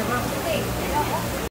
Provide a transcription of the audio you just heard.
Wait.